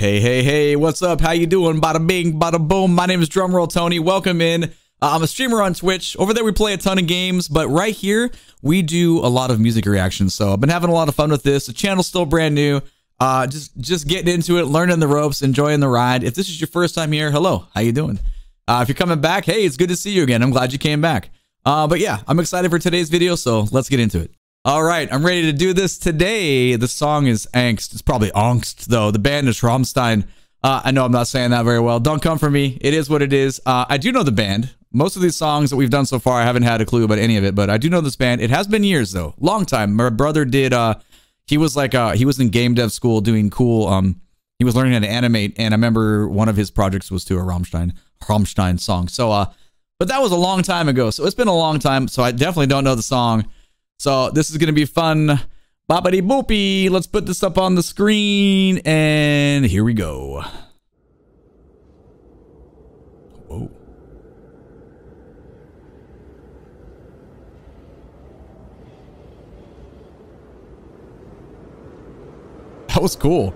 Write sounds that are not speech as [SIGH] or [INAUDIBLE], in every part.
Hey, hey, hey, what's up? How you doing? Bada bing, bada boom. My name is Drumroll Tony. Welcome in. Uh, I'm a streamer on Twitch. Over there, we play a ton of games, but right here, we do a lot of music reactions. So I've been having a lot of fun with this. The channel's still brand new. Uh, just just getting into it, learning the ropes, enjoying the ride. If this is your first time here, hello, how you doing? Uh, if you're coming back, hey, it's good to see you again. I'm glad you came back. Uh, but yeah, I'm excited for today's video, so let's get into it. All right, I'm ready to do this today. The song is Angst. It's probably Angst, though. The band is Rammstein. Uh, I know I'm not saying that very well. Don't come for me. It is what it is. Uh, I do know the band. Most of these songs that we've done so far, I haven't had a clue about any of it, but I do know this band. It has been years, though. Long time. My brother did, uh, he was like, uh, he was in game dev school doing cool, um, he was learning how to animate, and I remember one of his projects was to a Rammstein, Rammstein song. So, uh, but that was a long time ago. So it's been a long time. So I definitely don't know the song. So this is going to be fun. Boppity boopy. Let's put this up on the screen. And here we go. Whoa. That was cool.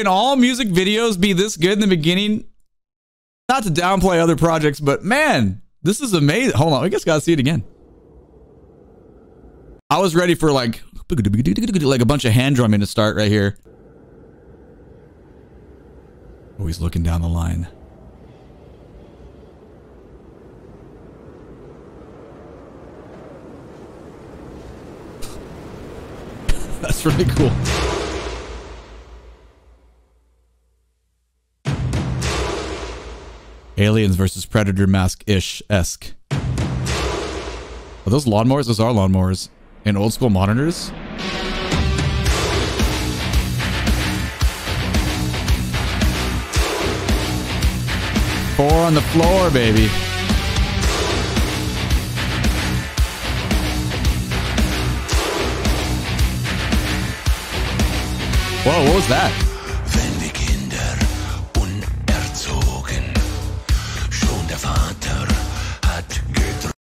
Can all music videos be this good in the beginning? Not to downplay other projects, but man, this is amazing. Hold on, I guess gotta see it again. I was ready for like like a bunch of hand drumming to start right here. Oh, he's looking down the line. [LAUGHS] That's really cool. Aliens versus Predator mask-ish esque. Are those lawnmowers? Those are lawnmowers. And old school monitors? Four on the floor, baby. Whoa, what was that?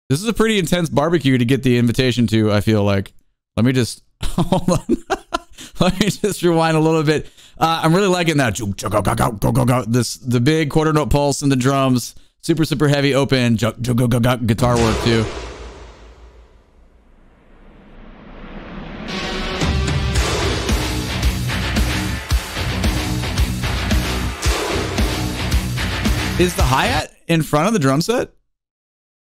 This is a pretty intense barbecue to get the invitation to, I feel like. Let me just [LAUGHS] hold on. [LAUGHS] Let me just rewind a little bit. Uh, I'm really liking that. This the big quarter note pulse and the drums. Super, super heavy open guitar work too. Is the hi-hat in front of the drum set?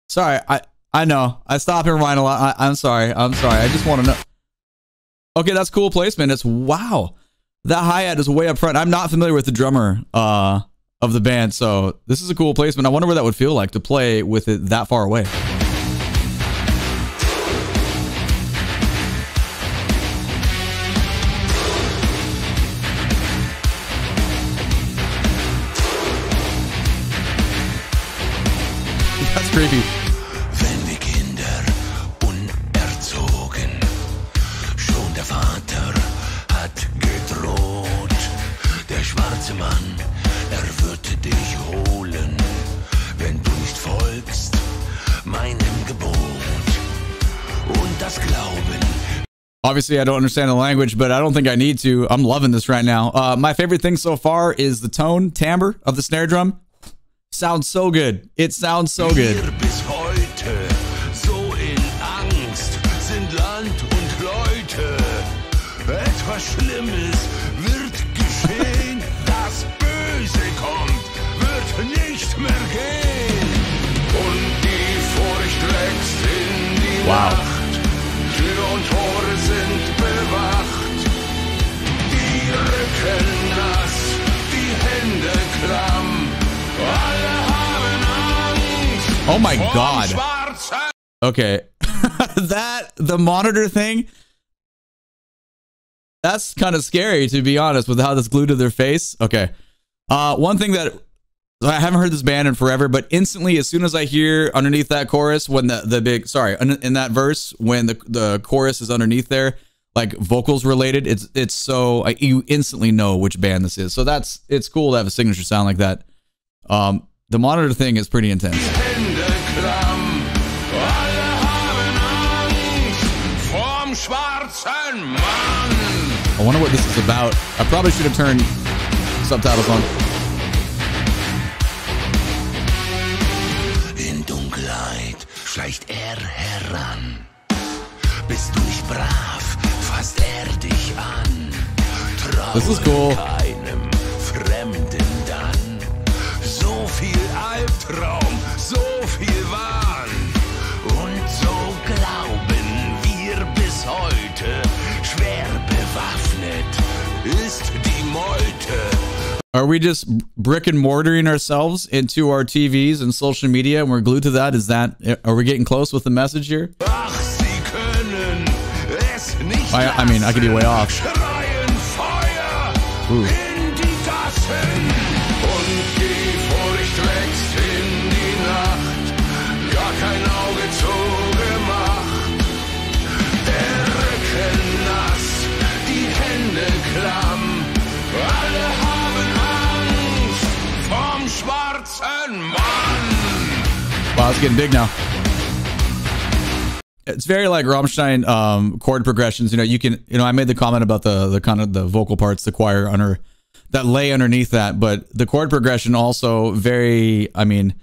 Sorry, I I know. I stop and rewind a lot. I, am sorry. I'm sorry. I just want to know. Okay, that's cool placement. It's wow. That hi-hat is way up front. I'm not familiar with the drummer uh, of the band, so this is a cool placement. I wonder what that would feel like to play with it that far away. [LAUGHS] That's creepy. Obviously, I don't understand the language, but I don't think I need to. I'm loving this right now. Uh, my favorite thing so far is the tone, timbre of the snare drum. Sounds so good. It sounds so good. Oh my god. Okay. [LAUGHS] that the monitor thing that's kind of scary to be honest with how that's glued to their face. Okay. Uh one thing that I haven't heard this band in forever, but instantly, as soon as I hear underneath that chorus, when the the big sorry in that verse, when the the chorus is underneath there, like vocals related, it's it's so you instantly know which band this is. So that's it's cool to have a signature sound like that. Um, the monitor thing is pretty intense. I wonder what this is about. I probably should have turned subtitles on. In Dunkelheit schleicht er heran. Bist du nicht brav, fasst er dich an. This is cool. Are we just brick and mortaring ourselves into our TVs and social media and we're glued to that? Is that, are we getting close with the message here? I, I mean, I could be way off. Ooh. Getting big now it's very like Rammstein um, chord progressions. You know, you can, you know, I made the comment about the the kind of the vocal parts, the choir under that lay underneath that, but the chord progression also very. I mean,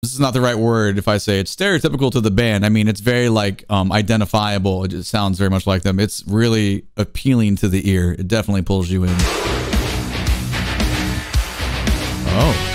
this is not the right word if I say it's stereotypical to the band. I mean, it's very like um, identifiable. It just sounds very much like them. It's really appealing to the ear. It definitely pulls you in. Oh.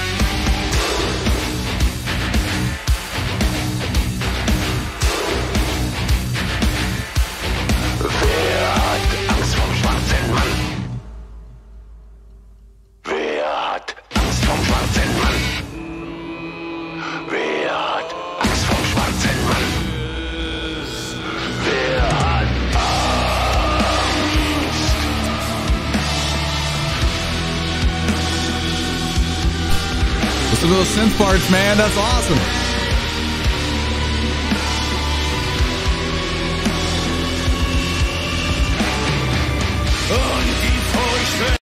Parts, man. That's awesome.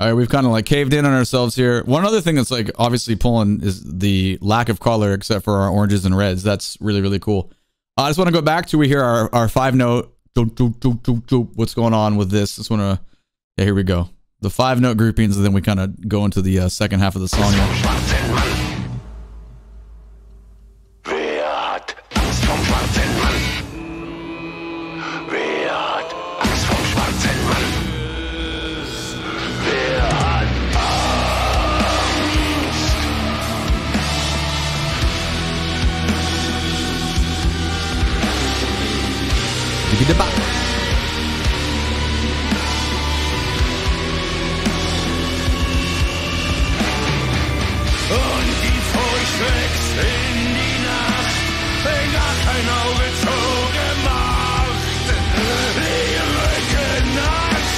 All right, we've kind of like caved in on ourselves here. One other thing that's like obviously pulling is the lack of color, except for our oranges and reds. That's really, really cool. I just want to go back to we hear our, our five note. What's going on with this? I just want to, yeah, here we go. The five note groupings, and then we kind of go into the uh, second half of the song. Wächst in die Nacht, kein Auge. Die Rücken nass,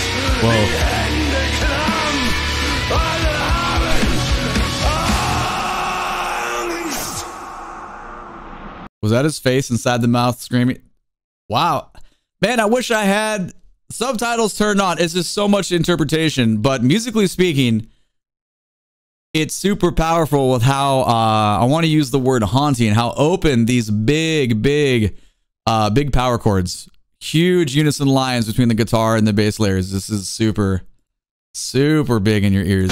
wow. die Hände klamm, alle haben Angst. Was that his face inside the mouth screaming? Wow. Man, I wish I had subtitles turned on. It's just so much interpretation, but musically speaking, it's super powerful with how uh, I want to use the word haunting, how open these big, big, uh, big power chords, huge unison lines between the guitar and the bass layers. This is super, super big in your ears.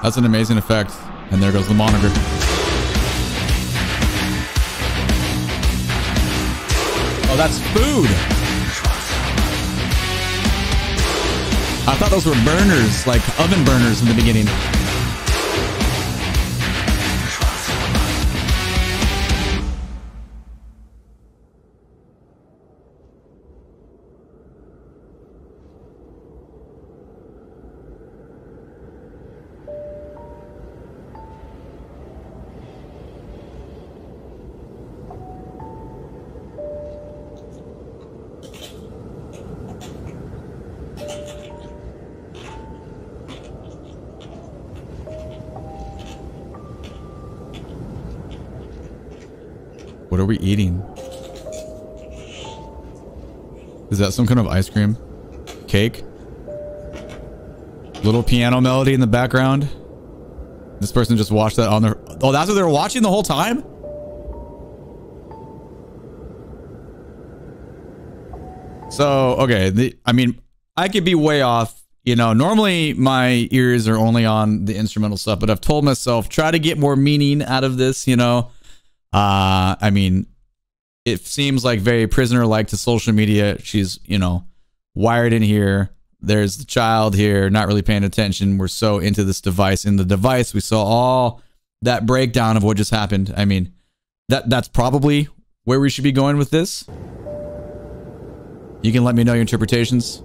That's an amazing effect. And there goes the monitor. Oh, that's food. I thought those were burners, like oven burners in the beginning. What are we eating? Is that some kind of ice cream? Cake? Little piano melody in the background. This person just watched that on their... Oh, that's what they were watching the whole time? So, okay. The, I mean, I could be way off. You know, normally my ears are only on the instrumental stuff, but I've told myself, try to get more meaning out of this, you know. Uh, I mean, it seems like very prisoner-like to social media. She's, you know, wired in here there's the child here not really paying attention. We're so into this device. In the device, we saw all that breakdown of what just happened. I mean, that that's probably where we should be going with this. You can let me know your interpretations.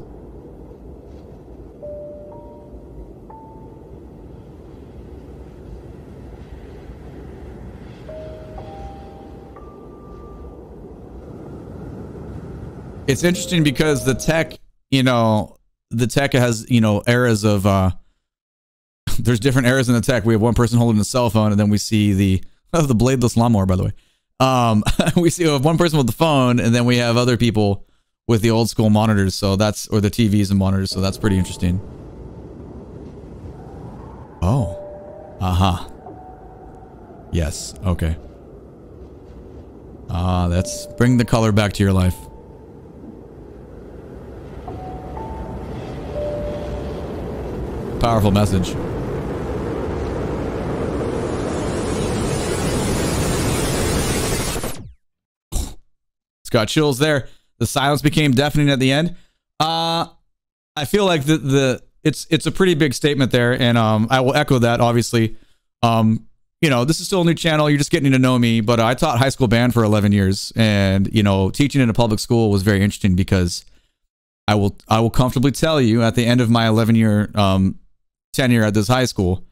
It's interesting because the tech, you know, the tech has you know eras of uh [LAUGHS] there's different eras in the tech. We have one person holding a cell phone, and then we see the oh, [LAUGHS] the bladeless lawnmower. By the way, um, [LAUGHS] we see one person with the phone, and then we have other people with the old school monitors. So that's or the TVs and monitors. So that's pretty interesting. Oh. Uh-huh. Yes. Okay. Ah, uh, that's bring the color back to your life. Powerful message. Got chills there. The silence became deafening at the end. Uh, I feel like the the it's it's a pretty big statement there, and um, I will echo that. Obviously, um, you know, this is still a new channel. You're just getting to know me, but I taught high school band for 11 years, and you know, teaching in a public school was very interesting because I will I will comfortably tell you at the end of my 11 year um, tenure at this high school,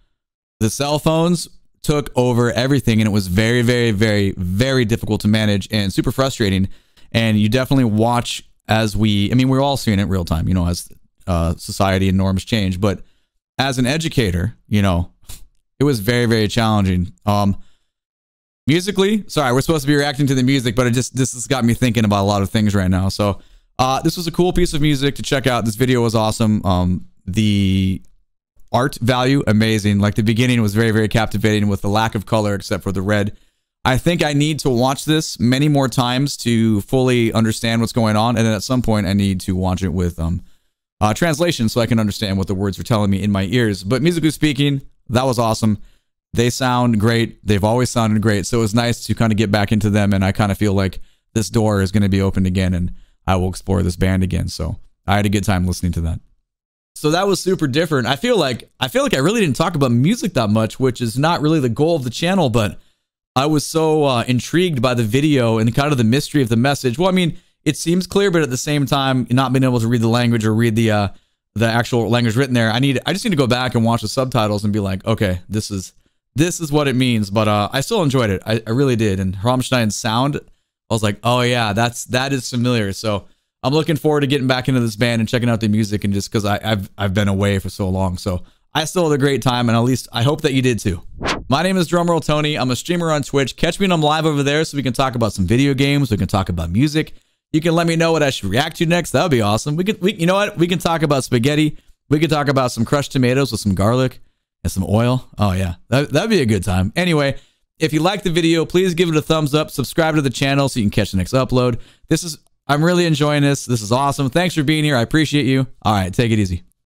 the cell phones took over everything and it was very, very, very, very difficult to manage and super frustrating. And you definitely watch as we, I mean, we're all seeing it real time, you know, as uh, society and norms change. But as an educator, you know, it was very, very challenging. Um, musically, sorry, we're supposed to be reacting to the music, but it just, this has got me thinking about a lot of things right now. So, uh, this was a cool piece of music to check out. This video was awesome. Um, the art value amazing. Like the beginning was very very captivating with the lack of color except for the red. I think i need to watch this many more times to fully understand what's going on and then at some point i need to watch it with um uh, translation so i can understand what the words are telling me in my ears. But musically speaking that was awesome. They sound great. They've always sounded great. So it was nice to kind of get back into them and i kind of feel like this door is going to be opened again and i will explore this band again. So i had a good time listening to that so that was super different. I feel like I feel like I really didn't talk about music that much, which is not really the goal of the channel, but I was so uh, intrigued by the video and kind of the mystery of the message. Well, I mean, it seems clear, but at the same time, not being able to read the language or read the uh, the actual language written there, I need I just need to go back and watch the subtitles and be like, okay, this is this is what it means. But uh, I still enjoyed it. I, I really did. And Rammstein's sound, I was like, oh yeah, that's that is familiar. So I'm looking forward to getting back into this band and checking out the music and just because I've I've been away for so long. So I still had a great time and at least I hope that you did too. My name is Drumroll Tony. I'm a streamer on Twitch. Catch me when I'm live over there so we can talk about some video games. We can talk about music. You can let me know what I should react to next. That would be awesome. We could, we you know what? We can talk about spaghetti. We can talk about some crushed tomatoes with some garlic and some oil. Oh yeah. That that'd be a good time. Anyway, if you like the video, please give it a thumbs up. Subscribe to the channel so you can catch the next upload. This is I'm really enjoying this. This is awesome. Thanks for being here. I appreciate you. All right, take it easy.